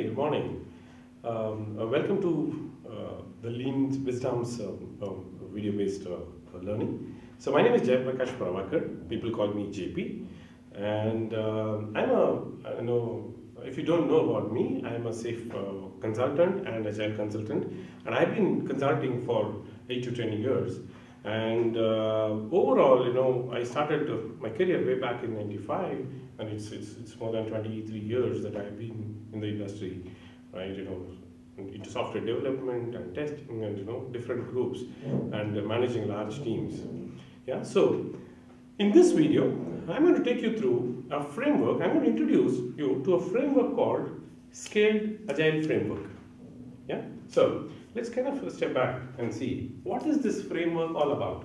good morning. Um, uh, welcome to uh, the Lean Wisdom's uh, um, video-based uh, learning. So my name is Jayaprakash Prabhakar. People call me JP. And uh, I'm a, I know, if you don't know about me, I'm a SAFe uh, consultant and agile consultant. And I've been consulting for 8 to 10 years. And uh, overall, you know, I started my career way back in 95 and it's, it's, it's more than 23 years that I've been in the industry, right? You know, into software development and testing and you know different groups and managing large teams. Yeah. So in this video, I'm going to take you through a framework. I'm going to introduce you to a framework called Scaled Agile Framework. Yeah. So let's kind of step back and see what is this framework all about.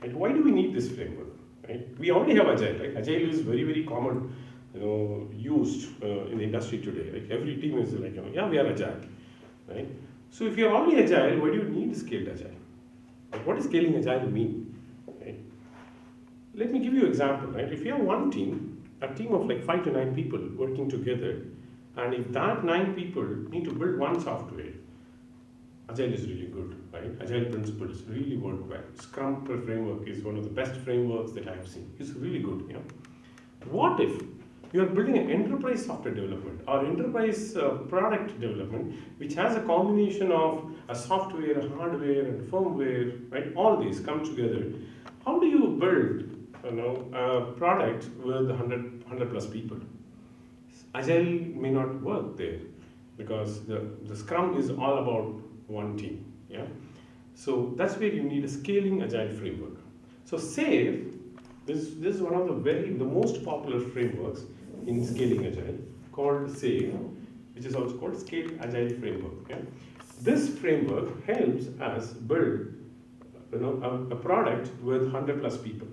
Right? Why do we need this framework? Right? We already have agile. Right? Agile is very very common, you know, used uh, in the industry today. Like every team is like, you know, yeah, we are agile, right? So if you are already agile, why do you need scaled agile? Like what does scaling agile mean? Right? Let me give you an example. Right? If you have one team, a team of like five to nine people working together, and if that nine people need to build one software, Agile is really good, right? Agile principles really work well. Scrum framework is one of the best frameworks that I've seen. It's really good. What if you are building an enterprise software development or enterprise uh, product development which has a combination of a software, a hardware, and firmware, right? All these come together. How do you build, you know, a product with 100, 100 plus people? Agile may not work there because the, the Scrum is all about one team. Yeah. So that's where you need a scaling agile framework. So SAFe, this, this is one of the very the most popular frameworks in scaling agile called SAFe, which is also called Scaled Agile Framework. Yeah? This framework helps us build you know, a, a product with 100 plus people.